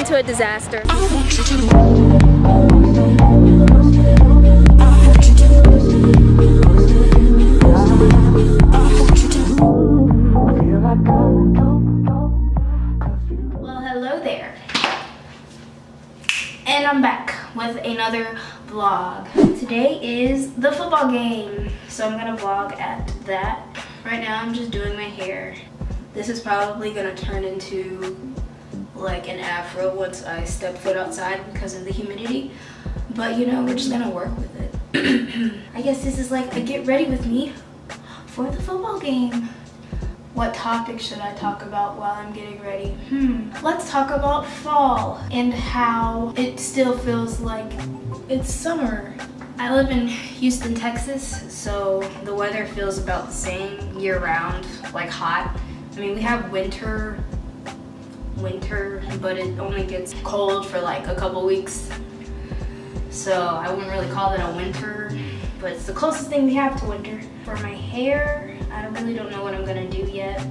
into a disaster. Well, hello there. And I'm back with another vlog. Today is the football game. So I'm gonna vlog at that. Right now I'm just doing my hair. This is probably gonna turn into like an afro once I step foot outside because of the humidity. But you know, we're just gonna work with it. I guess this is like a get ready with me for the football game. What topic should I talk about while I'm getting ready? Hmm, let's talk about fall and how it still feels like it's summer. I live in Houston, Texas, so the weather feels about the same year round, like hot. I mean, we have winter, winter, but it only gets cold for like a couple weeks. So I wouldn't really call it a winter, but it's the closest thing we have to winter. For my hair, I really don't know what I'm gonna do yet.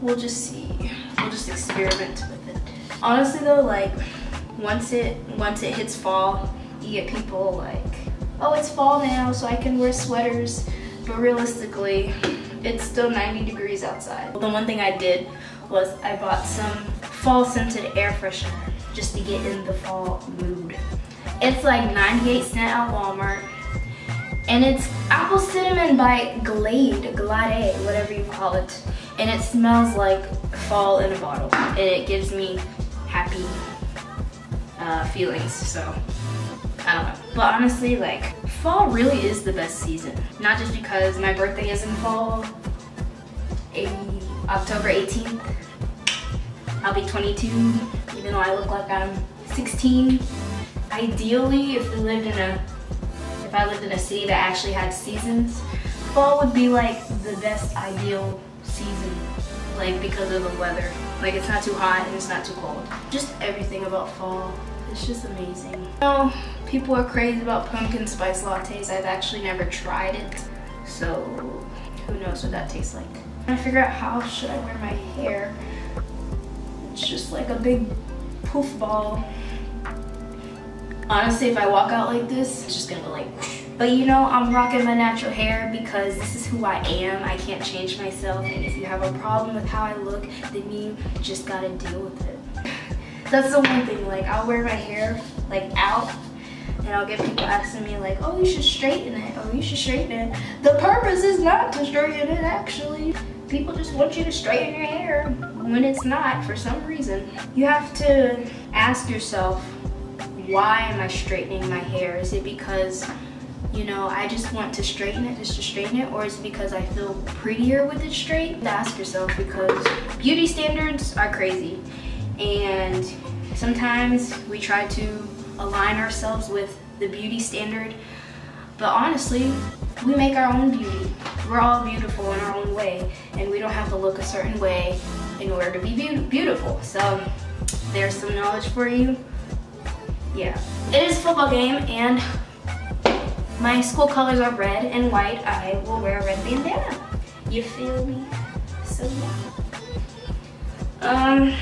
We'll just see. We'll just experiment with it. Honestly though, like once it once it hits fall, you get people like, oh it's fall now, so I can wear sweaters. But realistically, it's still 90 degrees outside. The one thing I did was I bought some fall scented air freshener just to get in the fall mood. It's like 98 cent at Walmart and it's apple cinnamon by Glade, Glade, whatever you call it. And it smells like fall in a bottle. And it gives me happy uh, feelings, so I don't know. But honestly, like, fall really is the best season. Not just because my birthday is in fall, October 18th. I'll be 22, even though I look like I'm 16. Ideally, if we lived in a if I lived in a city that actually had seasons, fall would be like the best ideal season, like because of the weather. Like it's not too hot and it's not too cold. Just everything about fall, it's just amazing. You know, people are crazy about pumpkin spice lattes. I've actually never tried it, so who knows what that tastes like. To figure out how should I wear my hair. It's just like a big poof ball. Honestly, if I walk out like this, it's just gonna go like But you know, I'm rocking my natural hair because this is who I am. I can't change myself. And if you have a problem with how I look, then you just gotta deal with it. That's the one thing, like I'll wear my hair like out and I'll get people asking me like, oh, you should straighten it. Oh, you should straighten it. The not to straighten it actually. People just want you to straighten your hair when it's not for some reason. You have to ask yourself, why am I straightening my hair? Is it because, you know, I just want to straighten it just to straighten it? Or is it because I feel prettier with it straight? Ask yourself because beauty standards are crazy. And sometimes we try to align ourselves with the beauty standard. But honestly, we make our own beauty. We're all beautiful in our own way. And we don't have to look a certain way in order to be be beautiful. So there's some knowledge for you yeah. It is football game and my school colors are red and white. I will wear a red bandana. You feel me? So yeah. Um,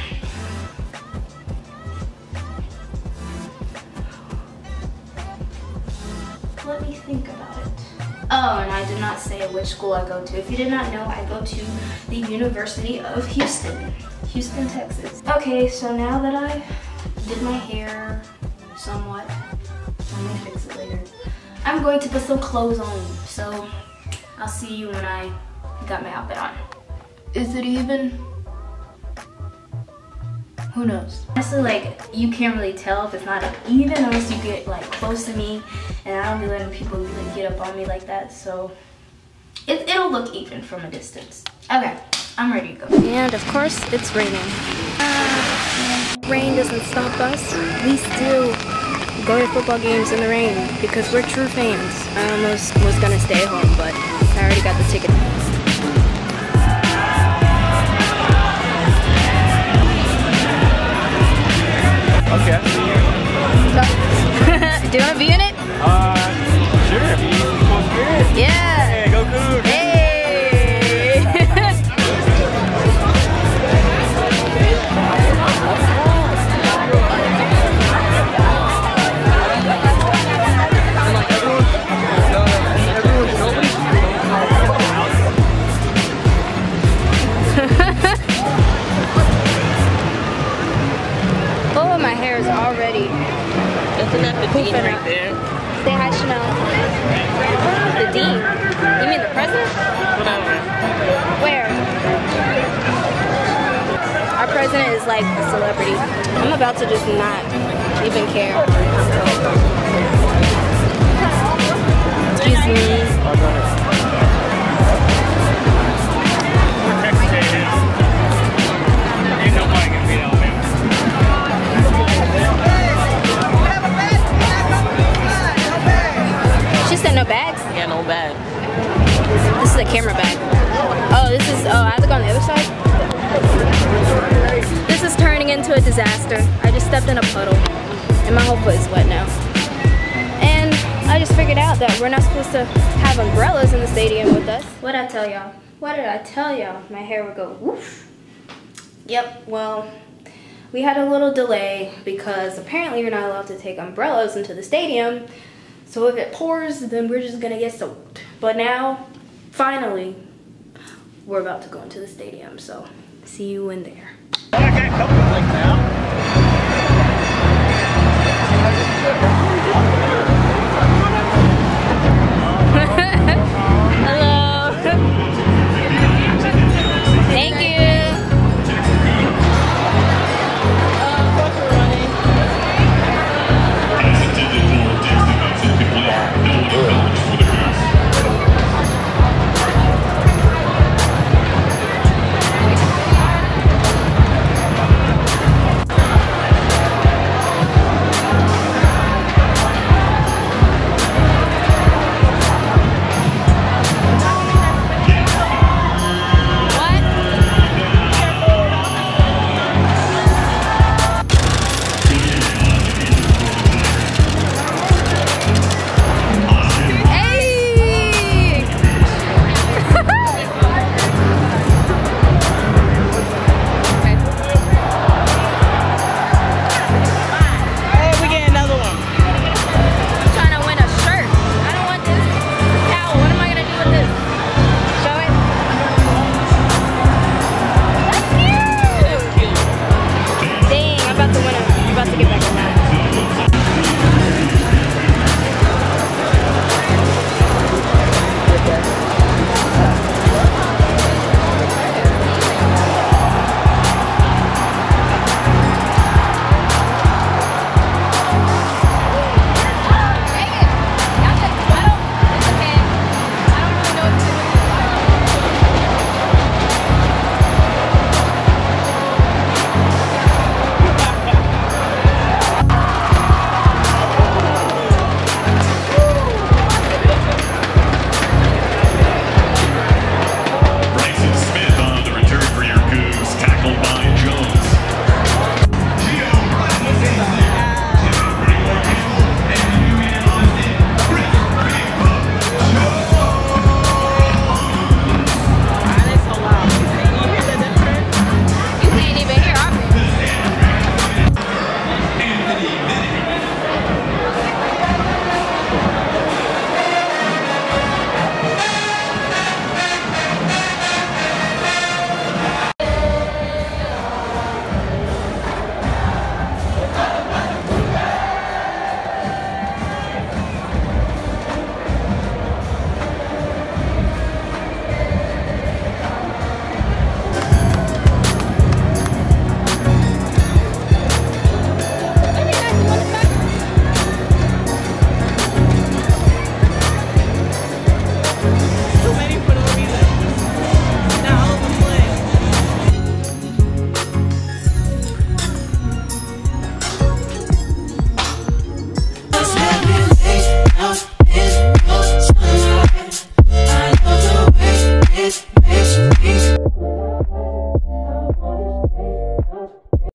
let me think about it. Oh, and I did not say which school I go to. If you did not know, I go to the University of Houston, Houston, Texas. Okay, so now that I did my hair, somewhat. I may fix it later. I'm going to put some clothes on, so I'll see you when I got my outfit on. Is it even? Who knows? Honestly, like, you can't really tell if it's not even unless you get, like, close to me, and I don't be letting people really get up on me like that, so it, it'll look even from a distance. Okay, I'm ready to go. And, of course, it's raining. Uh, rain doesn't stop us. We still go to football games in the rain because we're true fans. I almost was gonna stay home, but I already got the ticket. Okay. Whatever. Where? Our president is like a celebrity. I'm about to just not even care. Excuse me. Disaster. I just stepped in a puddle and my whole foot is wet now. And I just figured out that we're not supposed to have umbrellas in the stadium with us. What did I tell y'all? What did I tell y'all? My hair would go woof. Yep, well, we had a little delay because apparently you're not allowed to take umbrellas into the stadium. So if it pours, then we're just gonna get soaked. But now, finally, we're about to go into the stadium. So see you in there.